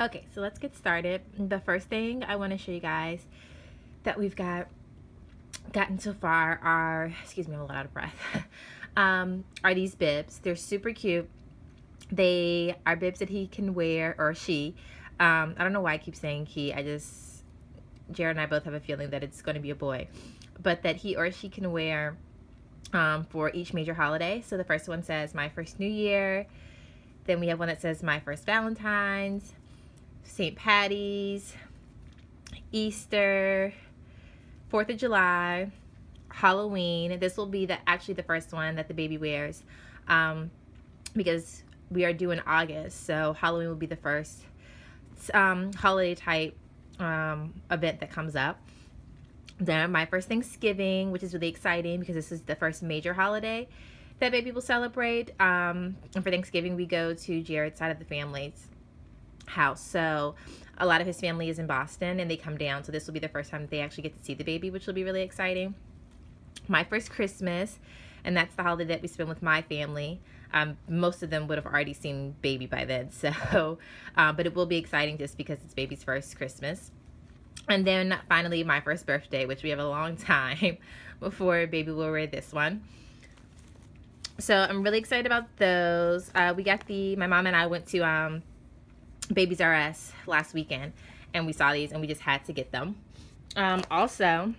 Okay, so let's get started. The first thing I want to show you guys that we've got gotten so far are, excuse me, I'm a little out of breath, um, are these bibs. They're super cute. They are bibs that he can wear, or she. Um, I don't know why I keep saying he. I just, Jared and I both have a feeling that it's going to be a boy. But that he or she can wear um, for each major holiday. So the first one says, My First New Year. Then we have one that says, My First Valentine's St. Patty's, Easter, 4th of July, Halloween. This will be the actually the first one that the baby wears um, because we are due in August. So Halloween will be the first um, holiday type um, event that comes up. Then my first Thanksgiving, which is really exciting because this is the first major holiday that baby will celebrate. Um, and for Thanksgiving, we go to Jared's side of the family's house. So a lot of his family is in Boston and they come down. So this will be the first time they actually get to see the baby, which will be really exciting. My first Christmas, and that's the holiday that we spend with my family. Um, most of them would have already seen baby by then. So, uh, but it will be exciting just because it's baby's first Christmas. And then finally, my first birthday, which we have a long time before baby will wear this one. So I'm really excited about those. Uh, we got the, my mom and I went to um, Babies R Us last weekend and we saw these and we just had to get them. Um, also,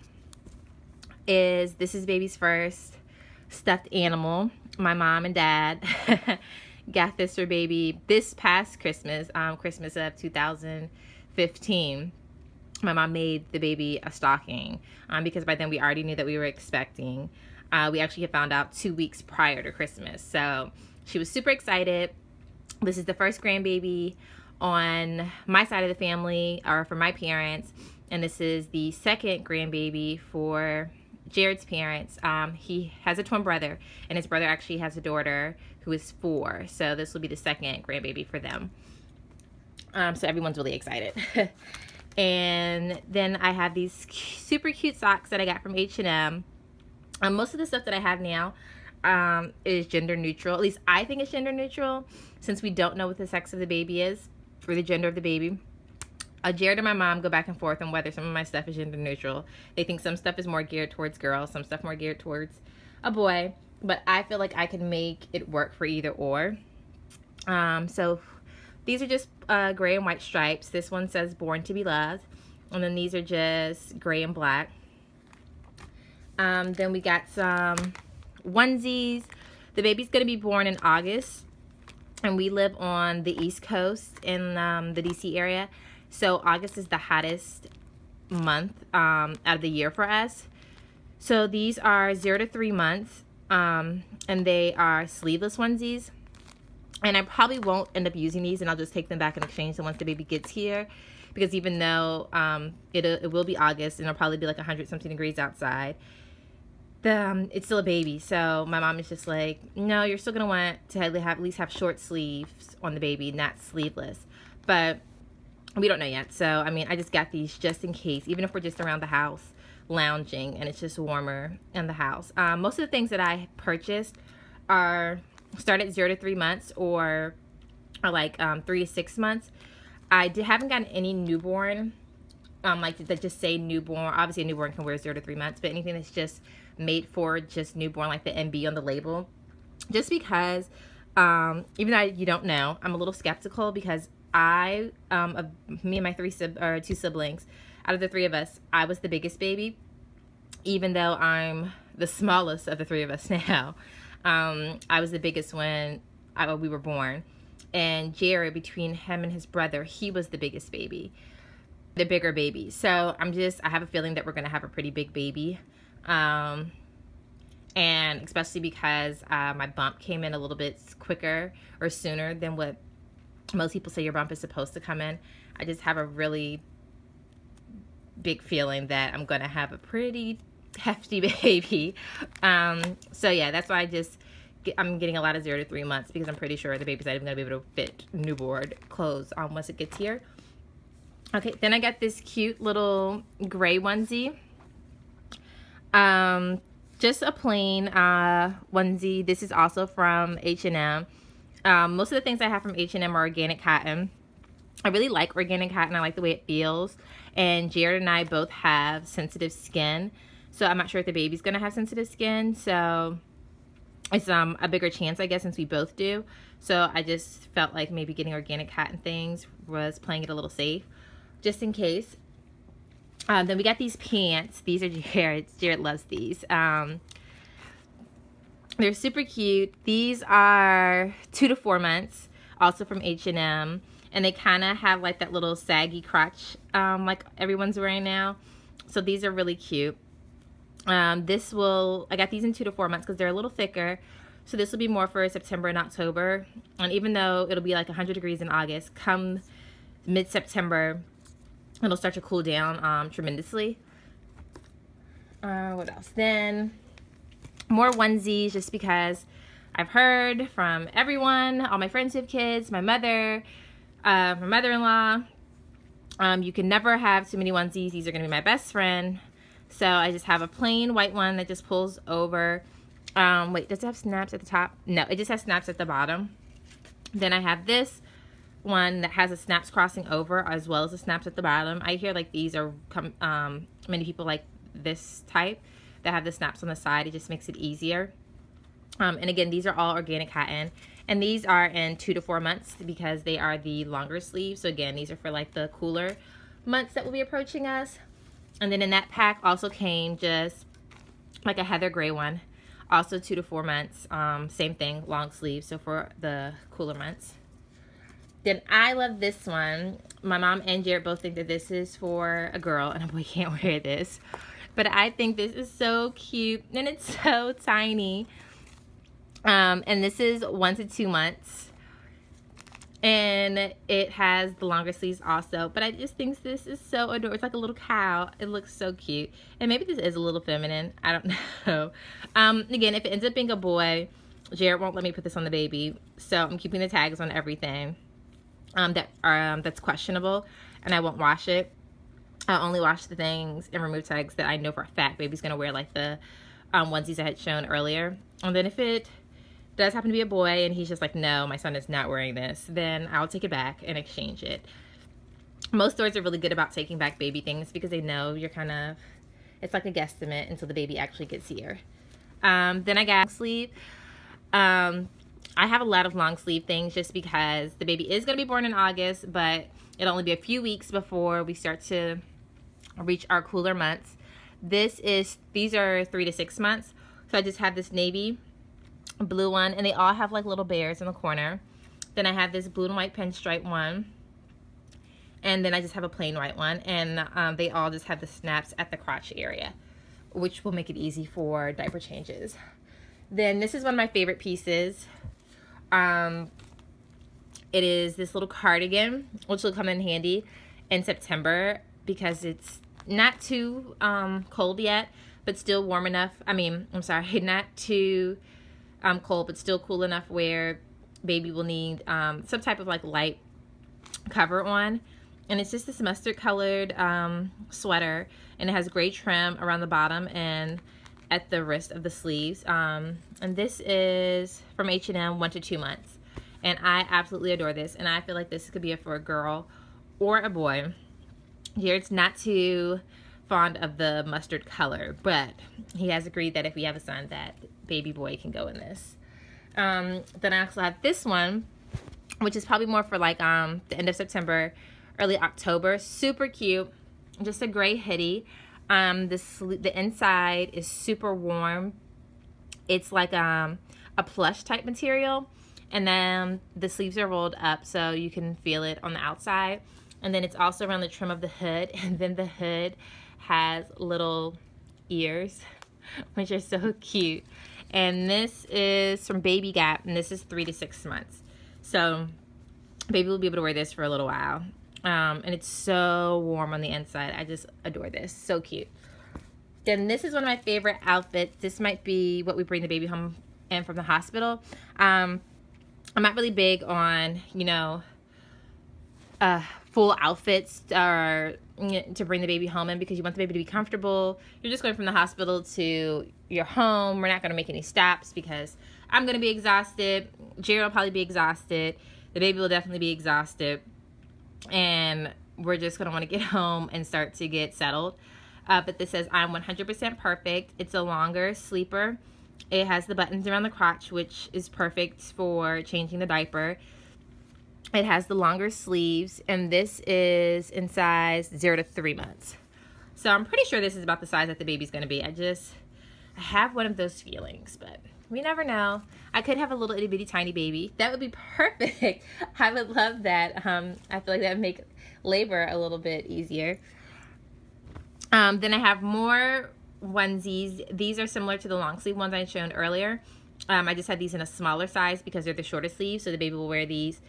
is this is baby's first stuffed animal. My mom and dad got this for baby this past Christmas, um, Christmas of 2015. My mom made the baby a stocking um, because by then we already knew that we were expecting. Uh, we actually had found out two weeks prior to Christmas. So she was super excited. This is the first grandbaby on my side of the family or for my parents and this is the second grandbaby for Jared's parents. Um, he has a twin brother and his brother actually has a daughter who is four so this will be the second grandbaby for them. Um, so everyone's really excited. and then I have these super cute socks that I got from H&M. Um, most of the stuff that I have now um, is gender neutral. At least I think it's gender neutral since we don't know what the sex of the baby is for the gender of the baby. Uh, Jared and my mom go back and forth on whether some of my stuff is gender neutral. They think some stuff is more geared towards girls, some stuff more geared towards a boy. But I feel like I can make it work for either or. Um, so these are just uh, gray and white stripes. This one says Born to be Loved. And then these are just gray and black. Um, then we got some onesies. The baby's going to be born in August and we live on the East Coast in um, the DC area. So August is the hottest month um, out of the year for us. So these are zero to three months, um, and they are sleeveless onesies. And I probably won't end up using these, and I'll just take them back and exchange them once the baby gets here. Because even though um, it, it will be August, and it'll probably be like 100 something degrees outside, the, um, it's still a baby. So my mom is just like, no, you're still gonna want to have, at least have short sleeves on the baby, not sleeveless. But we don't know yet. So I mean, I just got these just in case, even if we're just around the house lounging and it's just warmer in the house. Um, most of the things that I purchased are start at zero to three months or are like um, three to six months. I did, haven't gotten any newborn, um, like that just say newborn. Obviously, a newborn can wear zero to three months, but anything that's just made for just newborn, like the NB on the label. Just because, um, even though you don't know, I'm a little skeptical because I, um, of me and my three sib or two siblings, out of the three of us, I was the biggest baby, even though I'm the smallest of the three of us now. Um, I was the biggest when I, we were born. And Jared, between him and his brother, he was the biggest baby, the bigger baby. So I'm just, I have a feeling that we're going to have a pretty big baby. Um, and especially because uh, my bump came in a little bit quicker or sooner than what most people say your bump is supposed to come in. I just have a really big feeling that I'm going to have a pretty hefty baby. Um, so yeah, that's why I just, get, I'm getting a lot of zero to three months because I'm pretty sure the baby's not even going to be able to fit newborn clothes on once it gets here. Okay, then I got this cute little gray onesie. Um, just a plain uh, onesie. This is also from H&M. Um, most of the things I have from H&M are organic cotton. I really like organic cotton. I like the way it feels. And Jared and I both have sensitive skin. So I'm not sure if the baby's going to have sensitive skin. So it's um a bigger chance, I guess, since we both do. So I just felt like maybe getting organic cotton things was playing it a little safe, just in case. Um, then we got these pants. These are Jared's. Jared loves these. Um, they're super cute. These are two to four months, also from H&M. And they kind of have like that little saggy crotch um, like everyone's wearing now. So these are really cute. Um, this will, I got these in two to four months because they're a little thicker. So this will be more for September and October. And even though it'll be like 100 degrees in August, come mid-September, it'll start to cool down um, tremendously. Uh, what else? Then more onesies just because I've heard from everyone, all my friends who have kids, my mother, uh, my mother-in-law, um, you can never have too many onesies. These are going to be my best friend. So I just have a plain white one that just pulls over. Um, wait, does it have snaps at the top? No, it just has snaps at the bottom. Then I have this one that has the snaps crossing over as well as the snaps at the bottom. I hear like these are, um, many people like this type that have the snaps on the side. It just makes it easier. Um, and again, these are all organic cotton. And these are in two to four months because they are the longer sleeves. So again, these are for like the cooler months that will be approaching us. And then in that pack also came just like a heather gray one. Also two to four months. Um, same thing, long sleeves. So for the cooler months. Then I love this one. My mom and Jared both think that this is for a girl. And a boy can't wear this. But I think this is so cute. And it's so tiny. Um, and this is one to two months. And it has the longer sleeves also. But I just think this is so adorable. It's like a little cow. It looks so cute. And maybe this is a little feminine. I don't know. Um, again, if it ends up being a boy, Jared won't let me put this on the baby. So I'm keeping the tags on everything um, that um, that's questionable. And I won't wash it. I'll only wash the things and remove tags that I know for a fact baby's to wear like the um, onesies I had shown earlier. And then if it does happen to be a boy and he's just like, no, my son is not wearing this, then I'll take it back and exchange it. Most stores are really good about taking back baby things because they know you're kind of, it's like a guesstimate until the baby actually gets here. Um, then I got sleep. Um, I have a lot of long sleeve things just because the baby is going to be born in August, but it'll only be a few weeks before we start to reach our cooler months. This is, these are three to six months. So I just have this navy blue one, and they all have like little bears in the corner. Then I have this blue and white pinstripe one. And then I just have a plain white one. And um, they all just have the snaps at the crotch area, which will make it easy for diaper changes. Then this is one of my favorite pieces. Um, it is this little cardigan, which will come in handy in September because it's not too um, cold yet, but still warm enough. I mean, I'm sorry, not too um, cold, but still cool enough where baby will need um, some type of like light cover on. And it's just this mustard colored um, sweater and it has gray trim around the bottom and at the wrist of the sleeves. Um, and this is from H&M, one to two months. And I absolutely adore this. And I feel like this could be for a girl or a boy. Jared's not too fond of the mustard color, but he has agreed that if we have a son that baby boy can go in this. Um, then I also have this one, which is probably more for like um, the end of September, early October. Super cute. Just a gray hoodie. Um, the, the inside is super warm. It's like um, a plush type material. And then the sleeves are rolled up so you can feel it on the outside. And then it's also around the trim of the hood. And then the hood has little ears, which are so cute. And this is from Baby Gap, and this is three to six months. So baby will be able to wear this for a little while. Um, and it's so warm on the inside. I just adore this. So cute. Then this is one of my favorite outfits. This might be what we bring the baby home in from the hospital. Um, I'm not really big on, you know, uh, full outfits or to bring the baby home in because you want the baby to be comfortable. You're just going from the hospital to your home. We're not going to make any stops because I'm going to be exhausted. Jared will probably be exhausted. The baby will definitely be exhausted. And we're just gonna want to get home and start to get settled. Uh, but this says I'm 100% perfect. It's a longer sleeper. It has the buttons around the crotch, which is perfect for changing the diaper. It has the longer sleeves, and this is in size zero to three months. So I'm pretty sure this is about the size that the baby's gonna be. I just I have one of those feelings, but we never know. I could have a little itty bitty tiny baby. That would be perfect. I would love that. Um, I feel like that would make labor a little bit easier. Um, then I have more onesies. These are similar to the long sleeve ones I showed earlier. Um, I just had these in a smaller size because they're the shorter sleeves, so the baby will wear these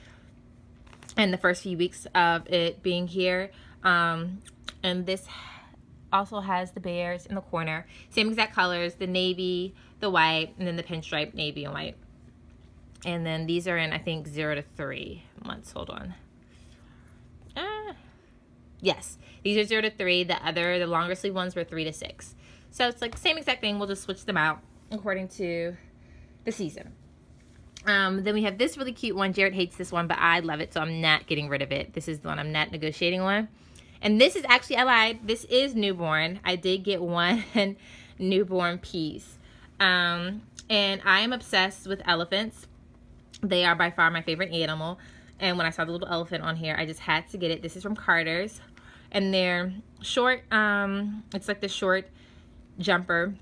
in the first few weeks of it being here. Um, and this also has the bears in the corner. Same exact colors, the navy, the white, and then the pinstripe navy and white. And then these are in, I think, zero to three months. Hold on. Ah, yes, these are zero to three. The other, the longer sleeve ones were three to six. So it's like same exact thing. We'll just switch them out according to the season. Um, then we have this really cute one. Jared hates this one, but I love it, so I'm not getting rid of it. This is the one I'm not negotiating on. And this is actually, I lied, this is newborn. I did get one newborn piece. Um, and I am obsessed with elephants. They are by far my favorite animal. And when I saw the little elephant on here, I just had to get it. This is from Carter's. And they're short, um, it's like the short jumper.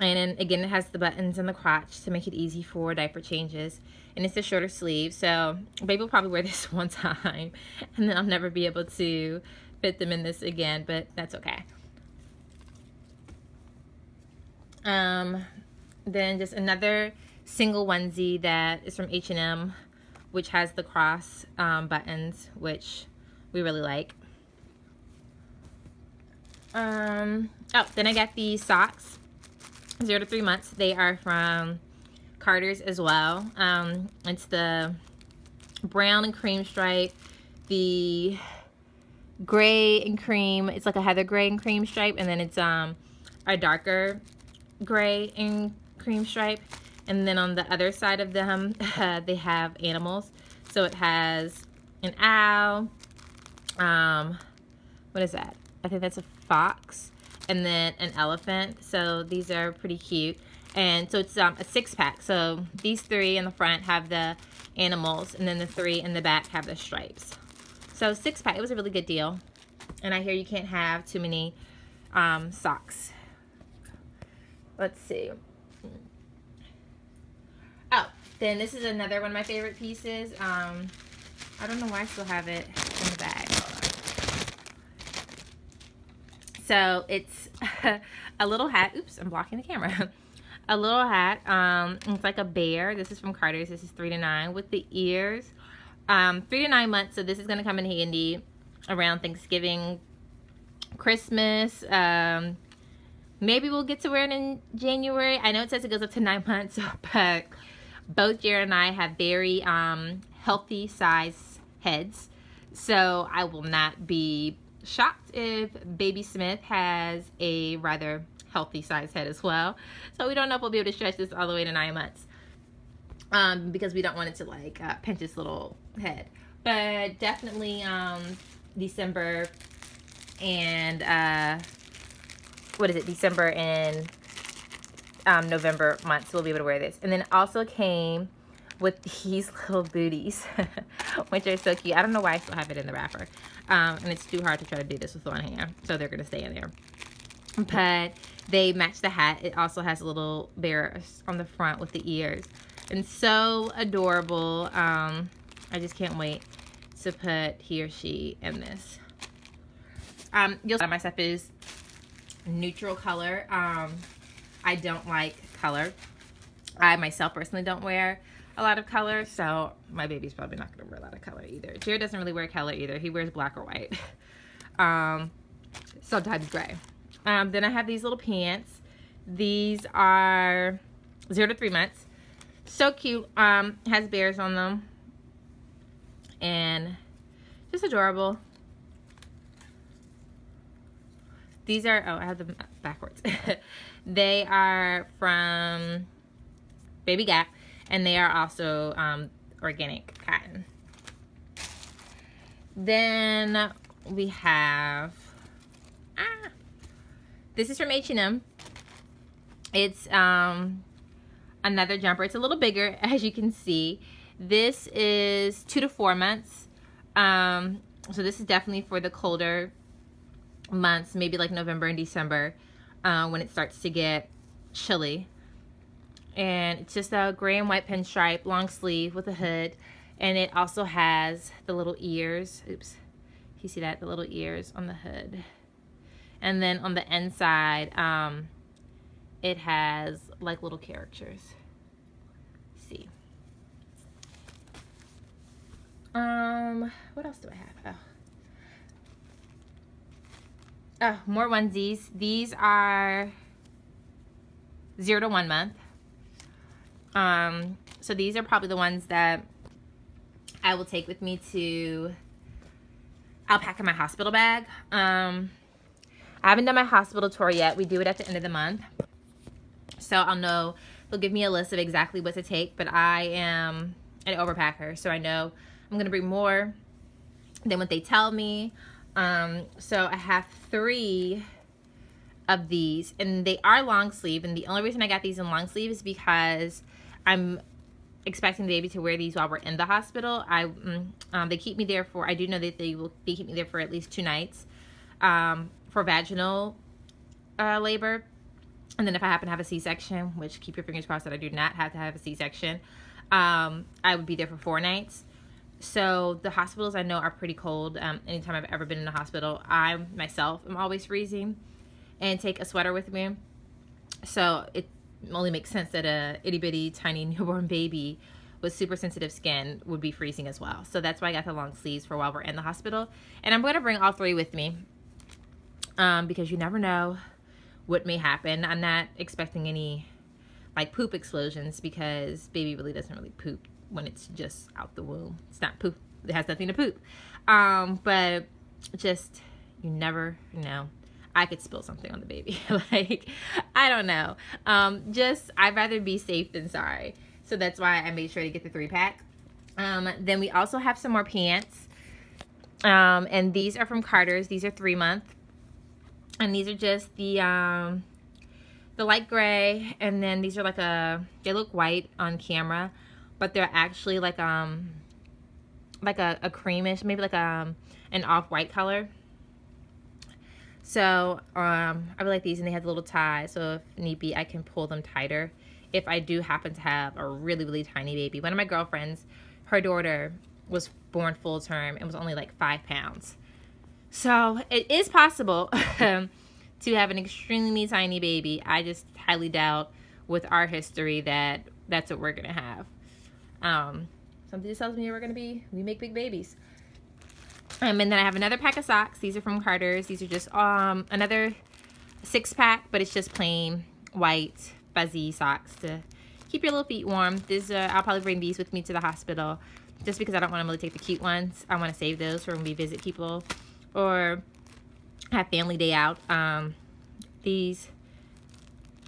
And then again, it has the buttons and the crotch to make it easy for diaper changes. And it's a shorter sleeve. So baby will probably wear this one time. And then I'll never be able to fit them in this again, but that's okay. Um, then just another single onesie that is from H&M, which has the cross um, buttons, which we really like. Um, oh, then I got these socks, zero to three months. They are from Carter's as well. Um, it's the brown and cream stripe, the gray and cream. It's like a heather gray and cream stripe, and then it's um a darker gray and cream stripe. And then on the other side of them, uh, they have animals. So it has an owl. Um, what is that? I think that's a fox. And then an elephant. So these are pretty cute. And so it's um, a six pack. So these three in the front have the animals. And then the three in the back have the stripes. So six pack. It was a really good deal. And I hear you can't have too many um, socks. Let's see. Oh, then this is another one of my favorite pieces. Um, I don't know why I still have it in the bag. So it's a little hat. Oops, I'm blocking the camera. a little hat. Um, it's like a bear. This is from Carter's. This is three to nine with the ears. Um, three to nine months. So this is going to come in handy around Thanksgiving, Christmas. Um, maybe we'll get to wear it in January. I know it says it goes up to nine months, but both Jared and I have very um, healthy size heads. So I will not be shocked if baby Smith has a rather healthy size head as well. So we don't know if we'll be able to stretch this all the way to nine months. Um, because we don't want it to like uh, pinch his little head. But definitely um, December and uh, what is it? December and um, November months we'll be able to wear this. And then also came with these little booties, which are so cute. I don't know why I still have it in the wrapper. Um, and it's too hard to try to do this with one hand. So they're going to stay in there. But they match the hat. It also has a little bears on the front with the ears. And so adorable. Um, I just can't wait to put he or she in this. Um, you'll see my stuff is neutral color. Um, I don't like color. I myself personally don't wear a lot of color, so my baby's probably not to wear a lot of color either. Jared doesn't really wear color either. He wears black or white. um, sometimes gray. Um, then I have these little pants. These are zero to three months. So cute. Um, has bears on them. And just adorable. These are, oh, I have them backwards. they are from Baby Gap, and they are also um, organic cotton. Then we have, ah, this is from H&M. It's um, another jumper. It's a little bigger, as you can see. This is two to four months. Um, so this is definitely for the colder months, maybe like November and December, uh, when it starts to get chilly. And it's just a gray and white pinstripe, long sleeve with a hood. And it also has the little ears. Oops. You see that? The little ears on the hood. And then on the inside, um, it has like little characters. Let's see. Um, what else do I have? Oh. More onesies. These are zero to one month. Um, so these are probably the ones that I will take with me to, I'll pack in my hospital bag. Um, I haven't done my hospital tour yet. We do it at the end of the month. So I'll know, they'll give me a list of exactly what to take, but I am an overpacker. So I know I'm going to bring more than what they tell me. Um, so I have three of these and they are long sleeve and the only reason I got these in long sleeve is because I'm expecting the baby to wear these while we're in the hospital. I mm, um, they keep me there for I do know that they will they keep me there for at least two nights um, for vaginal uh, labor. And then if I happen to have a C-section, which keep your fingers crossed that I do not have to have a C-section, um, I would be there for four nights. So the hospitals I know are pretty cold. Um, anytime I've ever been in a hospital, I myself am always freezing and take a sweater with me. So it only makes sense that a itty bitty tiny newborn baby with super sensitive skin would be freezing as well. So that's why I got the long sleeves for while we're in the hospital. And I'm going to bring all three with me um, because you never know what may happen. I'm not expecting any like poop explosions because baby really doesn't really poop when it's just out the womb. It's not poop. It has nothing to poop. Um, but just, you never know. I could spill something on the baby. like, I don't know. Um, just, I'd rather be safe than sorry. So that's why I made sure to get the three pack. Um, then we also have some more pants. Um, and these are from Carter's. These are three month. And these are just the, um, the light gray. And then these are like a, they look white on camera. But they're actually like, um, like a, a creamish, maybe like um, an off-white color. So um, I really like these and they have a little tie. So if need be, I can pull them tighter if I do happen to have a really, really tiny baby. One of my girlfriends, her daughter was born full term and was only like five pounds. So it is possible to have an extremely tiny baby. I just highly doubt with our history that that's what we're going to have. Um, something just tells me we're going to be, we make big babies. Um, and then I have another pack of socks. These are from Carter's. These are just um, another six pack, but it's just plain white fuzzy socks to keep your little feet warm. This uh, I'll probably bring these with me to the hospital just because I don't want to really take the cute ones. I want to save those for when we visit people or have family day out. Um, these,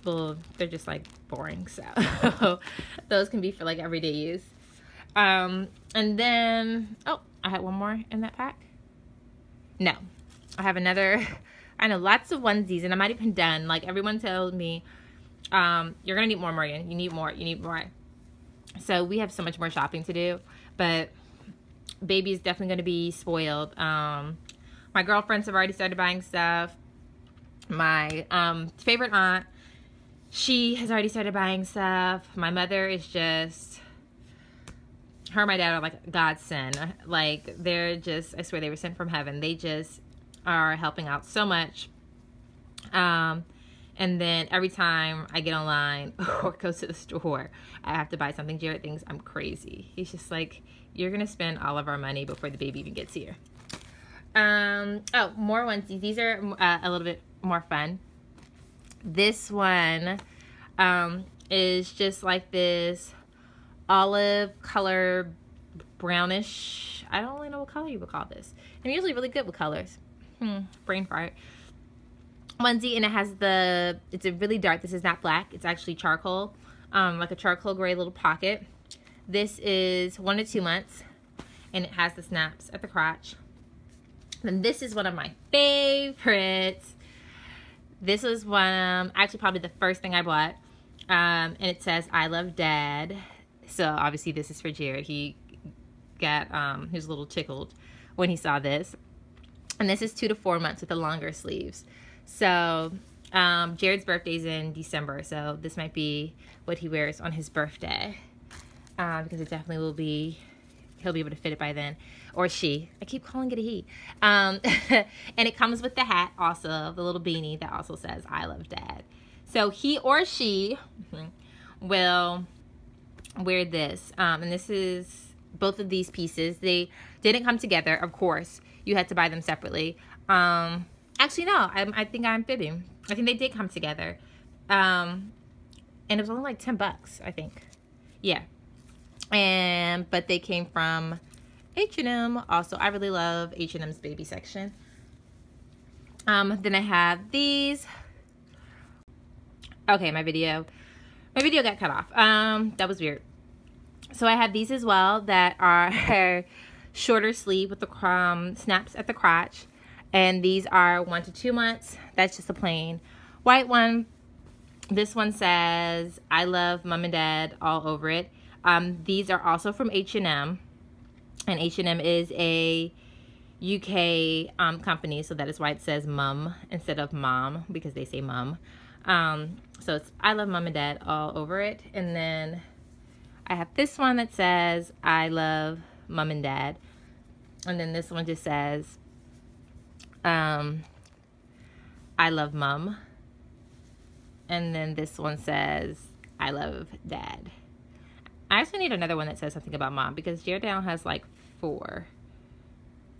well, they're just like boring. So those can be for like everyday use. Um, and then, oh, I had one more in that pack. No, I have another. I know lots of onesies, and I'm not even done. Like everyone told me, um, you're gonna need more, Morgan. You need more. You need more. So we have so much more shopping to do, but baby is definitely gonna be spoiled. Um, my girlfriends have already started buying stuff. My um, favorite aunt, she has already started buying stuff. My mother is just her and my dad are like God's sin. Like they're just, I swear they were sent from heaven. They just are helping out so much. Um, and then every time I get online or go to the store, I have to buy something. Jared thinks I'm crazy. He's just like, you're going to spend all of our money before the baby even gets here. Um, oh, more onesies. These are uh, a little bit more fun. This one um, is just like this olive color brownish. I don't really know what color you would call this. I'm usually really good with colors. Hmm, brain fart. Onesie, and it has the, it's a really dark, this is not black, it's actually charcoal, um, like a charcoal gray little pocket. This is one to two months, and it has the snaps at the crotch. And this is one of my favorites. This was one, actually probably the first thing I bought. Um, and it says, I love dad. So obviously this is for Jared. He got, um, he was a little tickled when he saw this. And this is two to four months with the longer sleeves. So um, Jared's birthday's in December, so this might be what he wears on his birthday. Uh, because it definitely will be, he'll be able to fit it by then. Or she. I keep calling it a he. Um, and it comes with the hat also, the little beanie that also says, I love dad. So he or she will wear this. Um, and this is both of these pieces. They didn't come together, of course. You had to buy them separately. Um, actually, no, I, I think I'm fibbing. I think they did come together. Um, and it was only like 10 bucks, I think. Yeah. And, but they came from H&M. Also, I really love H&M's baby section. Um, then I have these. Okay, my video, my video got cut off. Um, that was weird. So I have these as well that are shorter sleeve with the um, snaps at the crotch. And these are one to two months. That's just a plain white one. This one says, I love mom and dad all over it. Um, these are also from H&M. And H&M is a UK um, company, so that is why it says mum instead of mom, because they say mum. Um, so it's I love mom and dad all over it. And then I have this one that says I love mom and dad. And then this one just says um, I love mom. And then this one says I love dad. I actually need another one that says something about mom because Jared Down has like four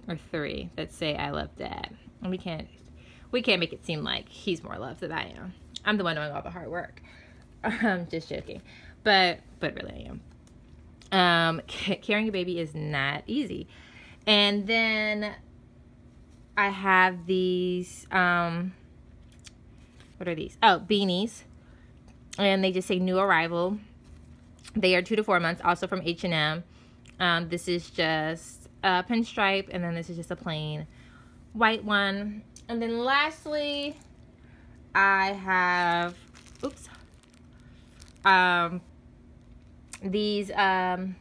or three that say I love dad. And we can't we can't make it seem like he's more loved than I am. I'm the one doing all the hard work. I'm just joking. But but really I am. Um carrying a baby is not easy. And then I have these um what are these? Oh, beanies. And they just say new arrival. They are two to four months, also from H&M. Um, this is just a pinstripe, and then this is just a plain white one. And then lastly, I have, oops, um, these, um,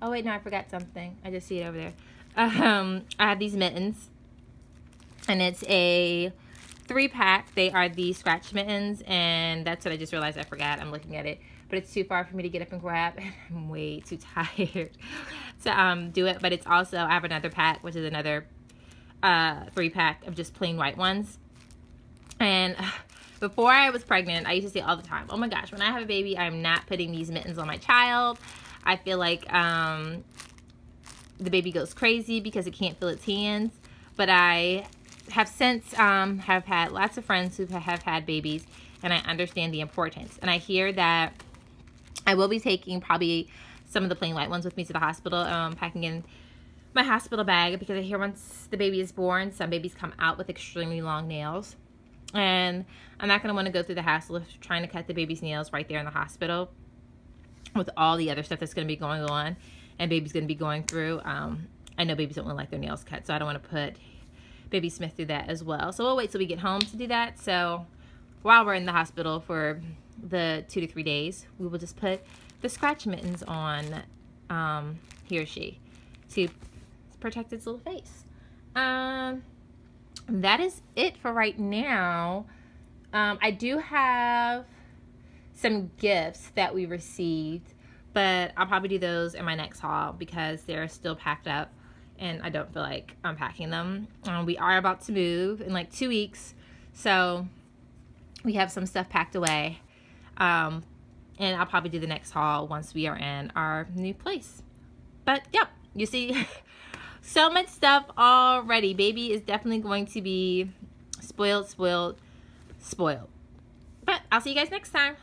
oh wait, no, I forgot something. I just see it over there. Um, I have these mittens, and it's a three pack. They are the scratch mittens, and that's what I just realized I forgot. I'm looking at it, but it's too far for me to get up and grab. I'm way too tired to um, do it, but it's also, I have another pack, which is another uh, three pack of just plain white ones. And before I was pregnant, I used to say all the time, oh my gosh, when I have a baby, I'm not putting these mittens on my child. I feel like um, the baby goes crazy because it can't feel its hands. But I have since um, have had lots of friends who have had babies and I understand the importance. And I hear that I will be taking probably some of the plain white ones with me to the hospital, um, packing in my hospital bag because I hear once the baby is born, some babies come out with extremely long nails. And I'm not going to want to go through the hassle of trying to cut the baby's nails right there in the hospital with all the other stuff that's going to be going on and baby's going to be going through. Um, I know babies don't want to like their nails cut, so I don't want to put baby Smith through that as well. So we'll wait till we get home to do that. So while we're in the hospital for the two to three days, we will just put the scratch mittens on um, he or she to protect its little face. Um, that is it for right now. Um, I do have some gifts that we received, but I'll probably do those in my next haul because they're still packed up and I don't feel like unpacking them. Um, we are about to move in like two weeks, so we have some stuff packed away. Um, and I'll probably do the next haul once we are in our new place. But yep, you see so much stuff already. Baby is definitely going to be spoiled, spoiled, spoiled. But I'll see you guys next time.